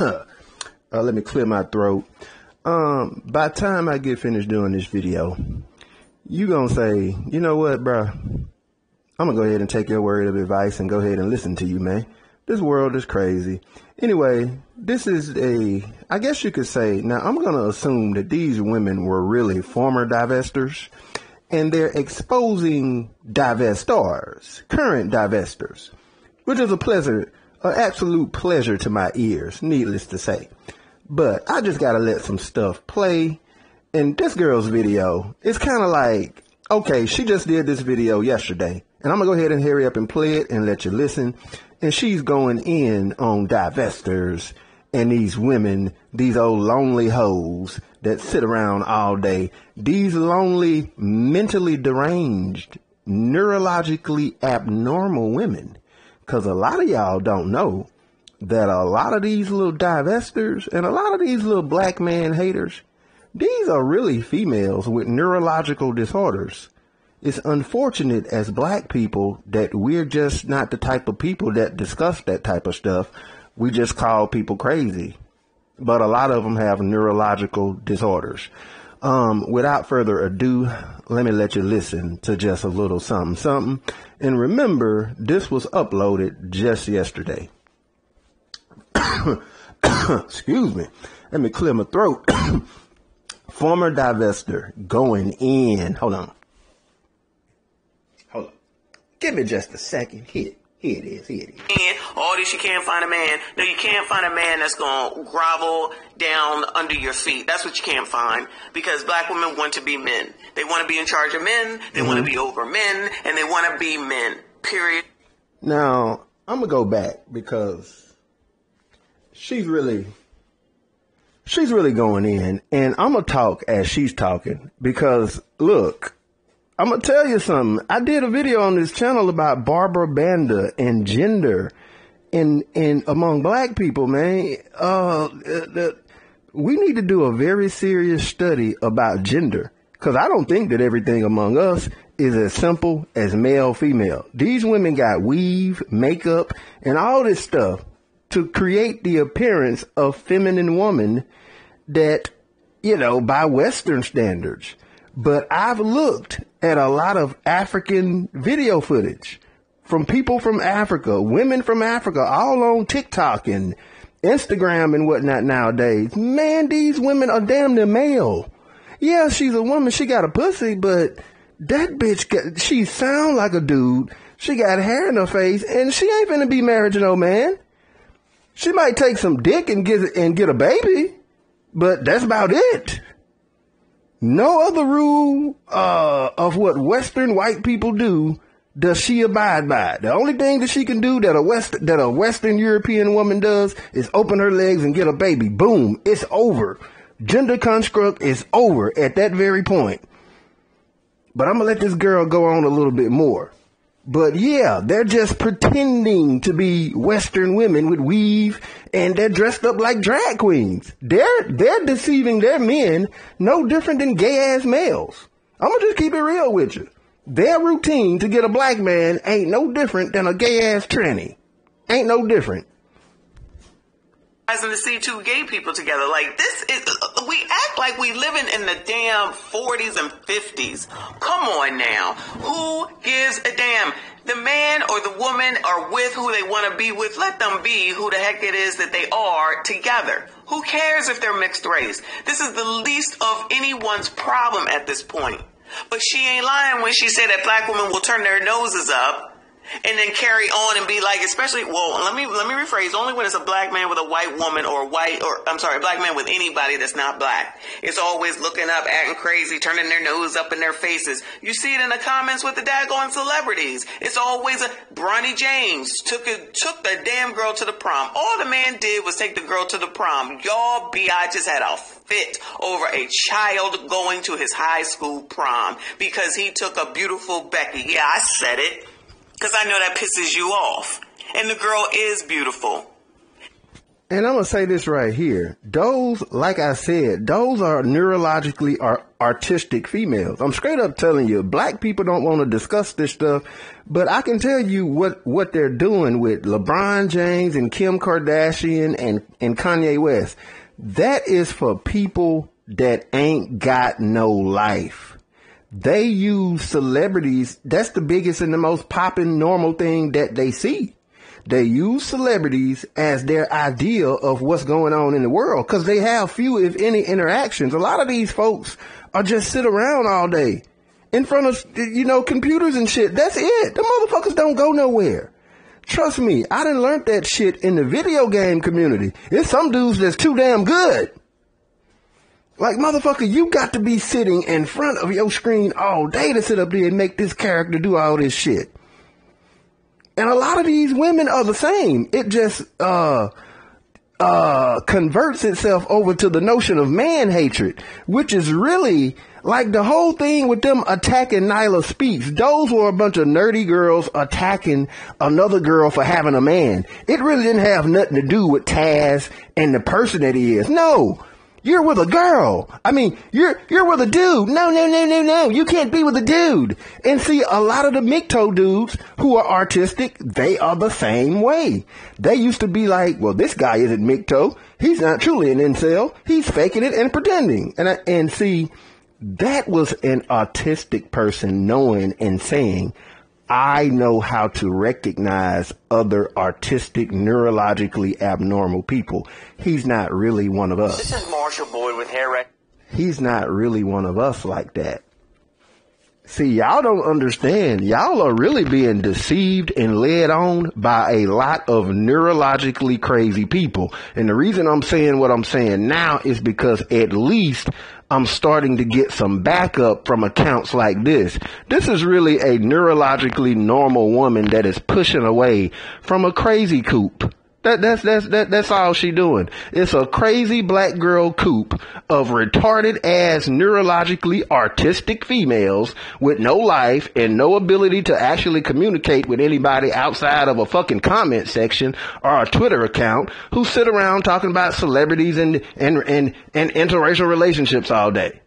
uh, let me clear my throat. Um, by the time I get finished doing this video, you gonna say, you know what, bro? I'm gonna go ahead and take your word of advice and go ahead and listen to you, man. This world is crazy. Anyway, this is a, I guess you could say, now I'm gonna assume that these women were really former divestors and they're exposing divestors, current divestors, which is a pleasure, an absolute pleasure to my ears, needless to say. But I just gotta let some stuff play. And this girl's video, it's kind of like, okay, she just did this video yesterday. And I'm gonna go ahead and hurry up and play it and let you listen. And she's going in on divestors and these women, these old lonely hoes that sit around all day. These lonely, mentally deranged, neurologically abnormal women. Cause a lot of y'all don't know that a lot of these little divestors and a lot of these little black man haters, these are really females with neurological disorders. It's unfortunate as black people that we're just not the type of people that discuss that type of stuff. We just call people crazy. But a lot of them have neurological disorders. Um, without further ado, let me let you listen to just a little something something. And remember, this was uploaded just yesterday. Excuse me. Let me clear my throat. Former divester going in. Hold on. Hold on. Give me just a second. Here. Here it is. Here it is. And all this, you can't find a man. No, you can't find a man that's going to grovel down under your feet. That's what you can't find because black women want to be men. They want to be in charge of men. They mm-hmm. want to be over men and they want to be men. Period. Now, I'm going to go back because she's really she's really going in and I'm gonna talk as she's talking because look, I'm gonna tell you something. I did a video on this channel about Barbra Banda and gender in in among black people, man. Uh, we need to do a very serious study about gender because I don't think that everything among us is as simple as male female. These women got weave, makeup, and all this stuff to create the appearance of feminine woman that, you know, by Western standards. But I've looked at a lot of African video footage from people from Africa, women from Africa, all on TikTok and Instagram and whatnot nowadays. Man, these women are damn near male. Yeah, she's a woman. She got a pussy, but that bitch, got, she sound like a dude. She got hair in her face and she ain't finna be married to no man. She might take some dick and get and get a baby, but that's about it. No other rule uh, of what Western white people do does she abide by. The only thing that she can do that a West that a Western European woman does is open her legs and get a baby. Boom, it's over. Gender construct is over at that very point. But I'm gonna let this girl go on a little bit more. But yeah, they're just pretending to be Western women with weave and they're dressed up like drag queens. They're, they're deceiving their men no different than gay ass males. I'm gonna just keep it real with you. Their routine to get a black man ain't no different than a gay ass tranny. Ain't no different to see two gay people together. Like this is, we act like we living in the damn 40s and 50s. Come on now. Who gives a damn? The man or the woman are with who they want to be with. Let them be who the heck it is that they are together. Who cares if they're mixed race? This is the least of anyone's problem at this point. But she ain't lying when she said that black women will turn their noses up and then carry on and be like, especially, well, let me, let me rephrase, only when it's a black man with a white woman or white, or I'm sorry, black man with anybody that's not black. It's always looking up, acting crazy, turning their nose up in their faces. You see it in the comments with the daggone celebrities. It's always a, Bronny James took a, took the damn girl to the prom. All the man did was take the girl to the prom. Y'all be, I just had a fit over a child going to his high school prom because he took a beautiful Becky. Yeah, I said it. Because I know that pisses you off. And the girl is beautiful. And I'm gonna say this right here. Those, like I said, those are neurologically are artistic females. I'm straight up telling you, black people don't want to discuss this stuff, but I can tell you what, what they're doing with LeBron James and Kim Kardashian and, and Kanye West. That is for people that ain't got no life. They use celebrities. That's the biggest and the most popping normal thing that they see. They use celebrities as their idea of what's going on in the world because they have few, if any, interactions. A lot of these folks are just sit around all day in front of, you know, computers and shit. That's it. The motherfuckers don't go nowhere. Trust me, I didn't learn that shit in the video game community. It's some dudes that's too damn good. Like motherfucker, you got to be sitting in front of your screen all day to sit up there and make this character do all this shit. And a lot of these women are the same. It just uh uh converts itself over to the notion of man hatred, which is really like the whole thing with them attacking Nyla Speaks. Those were a bunch of nerdy girls attacking another girl for having a man. It really didn't have nothing to do with Taz and the person that he is. No. You're with a girl. I mean, you're you're with a dude. No, no, no, no, no. You can't be with a dude. And see, a lot of the MGTOW dudes who are artistic, they are the same way. They used to be like, well, this guy isn't MGTOW. He's not truly an incel. He's faking it and pretending. And I, and see, that was an autistic person knowing and saying, I know how to recognize other artistic, neurologically abnormal people. He's not really one of us. This is Marshall Boyd with Hair Rec. He's not really one of us like that. See, y'all don't understand. Y'all are really being deceived and led on by a lot of neurologically crazy people. And the reason I'm saying what I'm saying now is because at least I'm starting to get some backup from accounts like this. This is really a neurologically normal woman that is pushing away from a crazy coop. That, that's, that's, that, that's all she doing. It's a crazy black girl coop of retarded ass neurologically artistic females with no life and no ability to actually communicate with anybody outside of a fucking comment section or a Twitter account who sit around talking about celebrities and, and, and, and interracial relationships all day.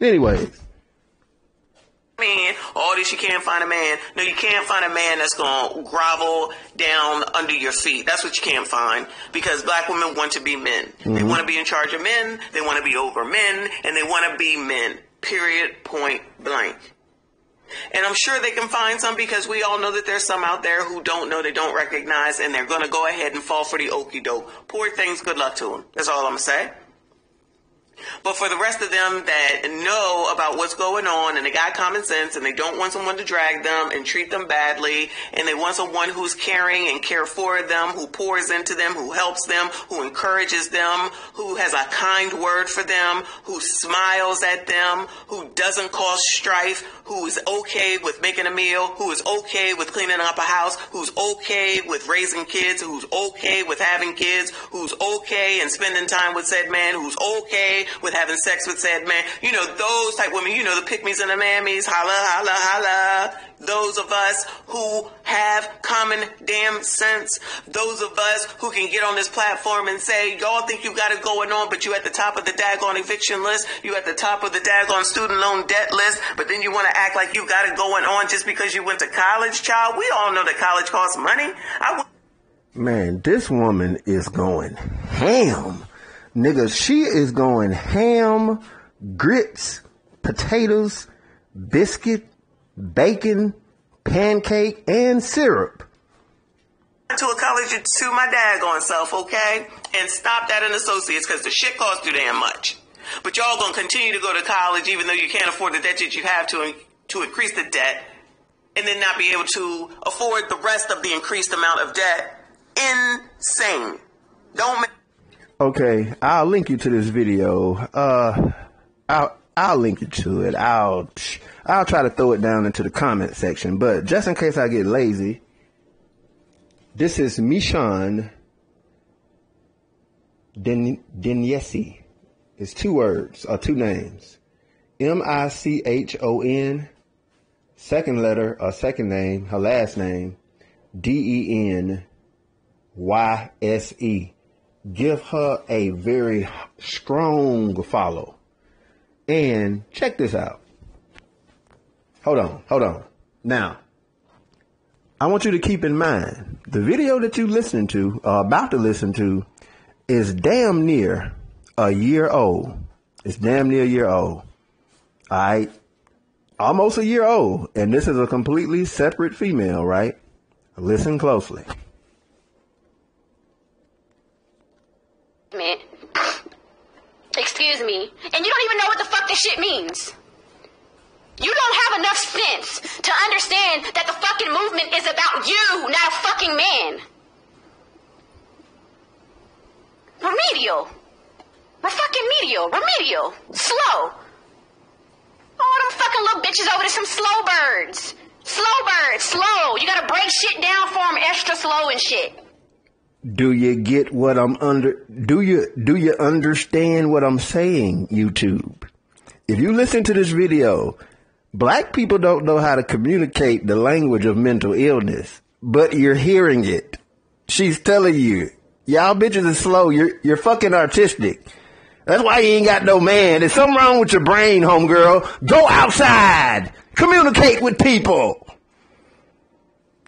Anyways man, all this you can't find a man. No, you can't find a man that's gonna grovel down under your feet. That's what you can't find because black women want to be men. Mm-hmm. They want to be in charge of men. They want to be over men, and they want to be men. Period. Point blank. And I'm sure they can find some because we all know that there's some out there who don't know, they don't recognize, and they're going to go ahead and fall for the okey doke. Poor things, good luck to them. That's all I'm going to say. But for the rest of them that know about what's going on and they got common sense and they don't want someone to drag them and treat them badly and they want someone who's caring and care for them, who pours into them, who helps them, who encourages them, who has a kind word for them, who smiles at them, who doesn't cause strife, who is okay with making a meal, who is okay with cleaning up a house, who's okay with raising kids, who's okay with having kids, who's okay and spending time with said man, who's okay with having sex with said man. You know, those type women, you know, the pick me's and the mammies, holla, holla, holla. Those of us who have common damn sense. Those of us who can get on this platform and say, y'all think you got it going on, but you at the top of the daggone eviction list. You at the top of the daggone student loan debt list, but then you want to act like you got it going on just because you went to college, child. We all know that college costs money. I w- Man, this woman is going ham Nigga, she is going ham, grits, potatoes, biscuit, bacon, pancake, and syrup. To a college to my daggone self, okay? And stop that in associates because the shit costs too damn much. But y'all gonna continue to go to college even though you can't afford the debt that you have to to increase the debt, and then not be able to afford the rest of the increased amount of debt. Insane. Don't make Okay, I'll link you to this video. Uh, I'll I'll link you to it. I'll I'll try to throw it down into the comment section. But just in case I get lazy, this is Michon Den Denyesi. It's two words or two names. M I C H O N. Second letter or second name, her last name, D E N Y S E give her a very strong follow. And check this out. Hold on, hold on. Now, I want you to keep in mind the video that you listening to, or about to listen to, is damn near a year old. It's damn near a year old. All right. Almost a year old. And this is a completely separate female, right? Listen closely. Excuse me. And you don't even know what the fuck this shit means. You don't have enough sense to understand that the fucking movement is about you, not a fucking man. Remedial. We're fucking medial. Remedial. Slow. All them fucking little bitches over to some slow birds. Slow birds, slow. You gotta break shit down for them extra slow and shit. Do you get what I'm under? Do you do you understand what I'm saying, YouTube? If you listen to this video, black people don't know how to communicate the language of mental illness, but you're hearing it. She's telling you, y'all bitches are slow. You're you're fucking artistic. That's why you ain't got no man. There's something wrong with your brain, homegirl. Go outside. Communicate with people.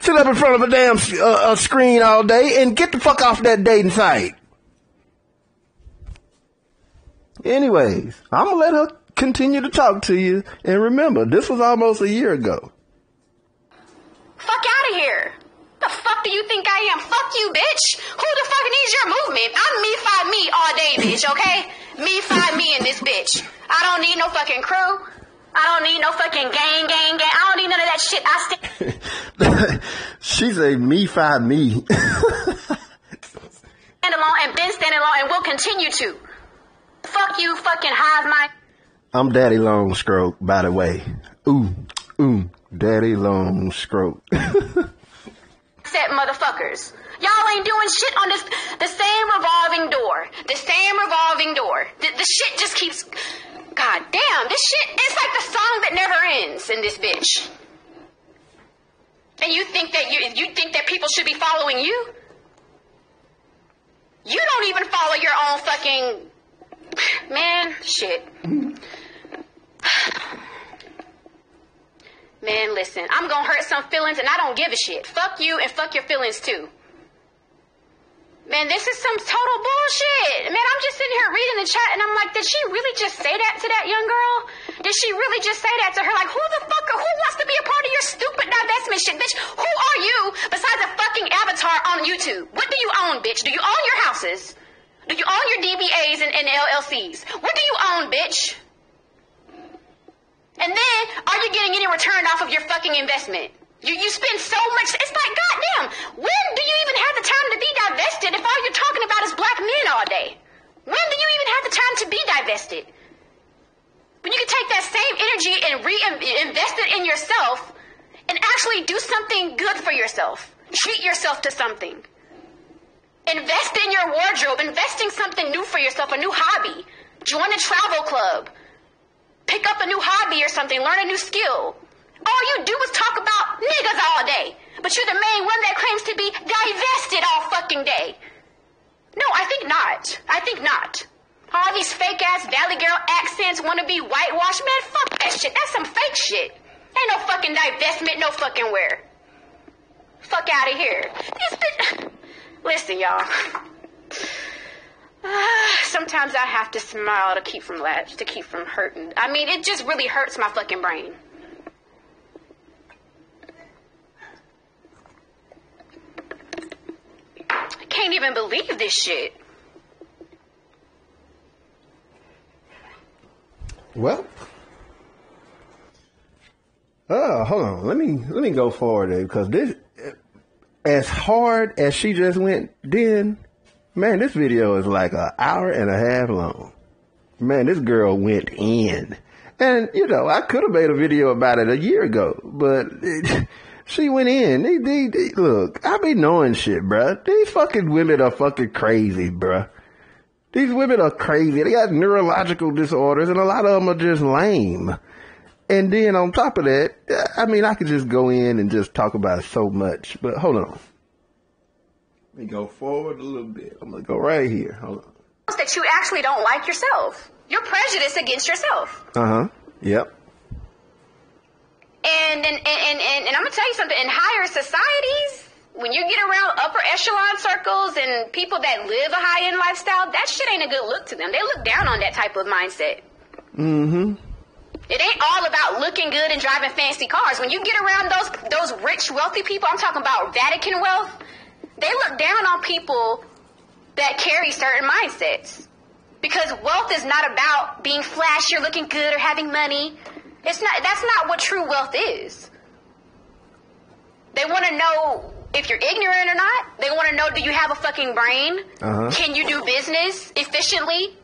Sit up in front of a damn uh, a screen all day and get the fuck off that dating site. Anyways, I'm gonna let her continue to talk to you. And remember, this was almost a year ago. Fuck out of here. The fuck do you think I am? Fuck you, bitch. Who the fuck needs your movement? I'm me five me all day, bitch, okay? Me five me in this bitch. I don't need no fucking crew. I don't need no fucking gang, gang, gang. I don't need none of that shit. I st- She's a me five me. stand alone and been standing alone and will continue to. Fuck you, fucking hive mind. I'm Daddy Long Stroke, by the way. Ooh, ooh, Daddy Long Stroke. Set motherfuckers. Y'all ain't doing shit on this, the same revolving door. The same revolving door. The, the shit just keeps, god damn, this shit, it's like the song that never ends in this bitch. And you think that you, you think that people should be following you? You don't even follow your own fucking, man, shit. Man, listen, I'm gonna hurt some feelings and I don't give a shit. Fuck you and fuck your feelings too. Man, this is some total bullshit. Man, I'm just sitting here reading the chat and I'm like, did she really just say that to that young girl? Did she really just say that to her? Like, who the fuck, who wants to be a part of your stupid divestment shit, bitch? Who are you besides a fucking avatar on YouTube? What do you own, bitch? Do you own your houses? Do you own your DBAs and, and LLCs? What do you own, bitch? And then, are you getting any return off of your fucking investment? You, you spend so much, it's like, goddamn, when do you even have the time to be divested if all you're talking about is black men all day? When do you even have the time to be divested? When you can take that same energy and reinvest it in yourself and actually do something good for yourself. Treat yourself to something. Invest in your wardrobe, investing something new for yourself, a new hobby. Join a travel club pick up a new hobby or something, learn a new skill. All you do is talk about niggas all day. But you're the main one that claims to be divested all fucking day. No, I think not. I think not. All these fake ass Valley Girl accents wanna be whitewashed. Man, fuck that shit. That's some fake shit. Ain't no fucking divestment, no fucking where. Fuck out of here. Bitch. Listen, y'all. Sometimes I have to smile to keep from laughs, to keep from hurting. I mean, it just really hurts my fucking brain. I can't even believe this shit. Well, oh, hold on. Let me let me go forward because this, as hard as she just went, then Man, this video is like an hour and a half long. Man, this girl went in. And, you know, I could have made a video about it a year ago, but it, she went in. They, they, they, look, I be knowing shit, bruh. These fucking women are fucking crazy, bruh. These women are crazy. They got neurological disorders and a lot of them are just lame. And then on top of that, I mean, I could just go in and just talk about so much, but hold on. Let me go forward a little bit. I'm gonna go right here. Hold on. That you actually don't like yourself. You're prejudiced against yourself. Uh huh. Yep. And and, and, and, and I'm gonna tell you something, in higher societies, when you get around upper echelon circles and people that live a high end lifestyle, that shit ain't a good look to them. They look down on that type of mindset. Mm-hmm. It ain't all about looking good and driving fancy cars. When you get around those those rich, wealthy people, I'm talking about Vatican wealth, they look down on people that carry certain mindsets. Because wealth is not about being flashy or looking good or having money. It's not that's not what true wealth is. They want to know if you're ignorant or not. They want to know do you have a fucking brain? Uh-huh. Can you do business efficiently?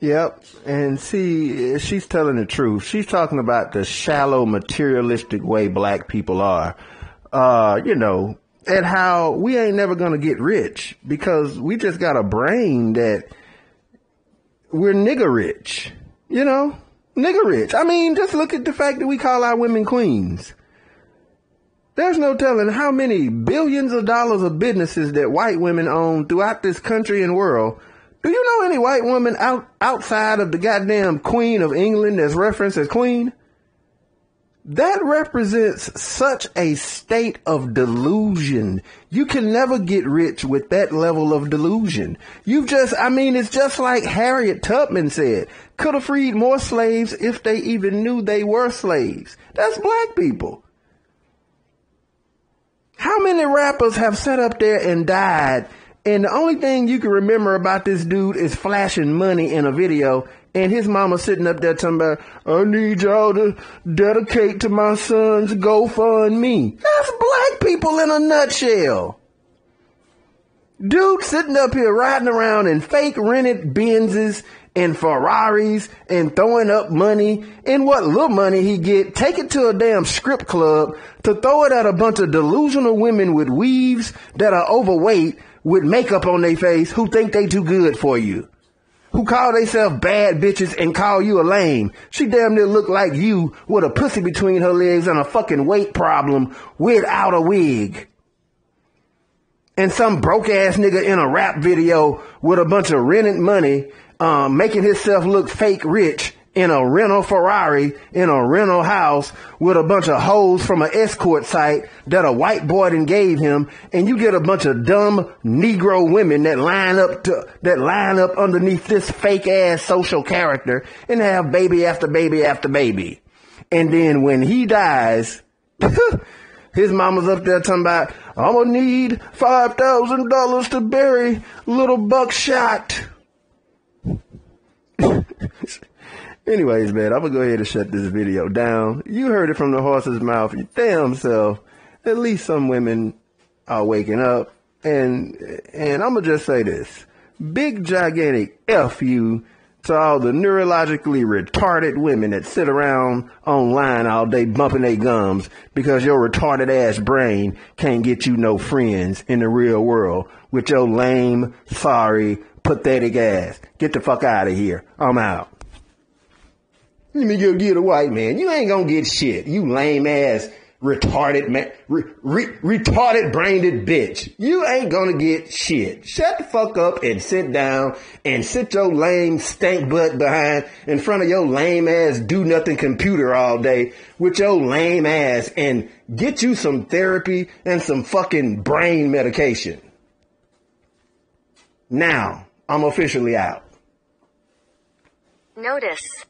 Yep. And see, she's telling the truth. She's talking about the shallow, materialistic way black people are. Uh, you know, and how we ain't never gonna get rich because we just got a brain that we're nigger rich. You know? Nigger rich. I mean, just look at the fact that we call our women queens. There's no telling how many billions of dollars of businesses that white women own throughout this country and world. Do you know any white woman out outside of the goddamn Queen of England that's referenced as Queen? That represents such a state of delusion. You can never get rich with that level of delusion. You've just, I mean, it's just like Harriet Tubman said, could have freed more slaves if they even knew they were slaves. That's black people. How many rappers have sat up there and died and the only thing you can remember about this dude is flashing money in a video and his mama sitting up there talking about, I need y'all to dedicate to my son's GoFundMe. That's black people in a nutshell. Dude sitting up here riding around in fake rented Benzes and Ferraris and throwing up money and what little money he get, take it to a damn strip club to throw it at a bunch of delusional women with weaves that are overweight with makeup on their face who think they too good for you. Who call themselves bad bitches and call you a lame. She damn near look like you with a pussy between her legs and a fucking weight problem without a wig. And some broke ass nigga in a rap video with a bunch of rented money, um, making himself look fake rich in a rental Ferrari in a rental house with a bunch of hoes from an escort site that a white boy then gave him, and you get a bunch of dumb Negro women that line up to that line up underneath this fake ass social character and have baby after baby after baby. And then when he dies, his mama's up there talking about, I'm gonna need five thousand dollars to bury little buckshot. Anyways, man, I'm gonna go ahead and shut this video down. You heard it from the horse's mouth. Your damn self. At least some women are waking up. And and I'm gonna just say this: big gigantic f you to all the neurologically retarded women that sit around online all day bumping their gums because your retarded ass brain can't get you no friends in the real world with your lame, sorry, pathetic ass. Get the fuck out of here. I'm out. Let me go get a white man. You ain't gonna get shit. You lame ass, retarded man, re, re, retarded brained bitch. You ain't gonna get shit. Shut the fuck up and sit down and sit your lame stank butt behind in front of your lame ass do nothing computer all day with your lame ass and get you some therapy and some fucking brain medication. Now, I'm officially out. Notice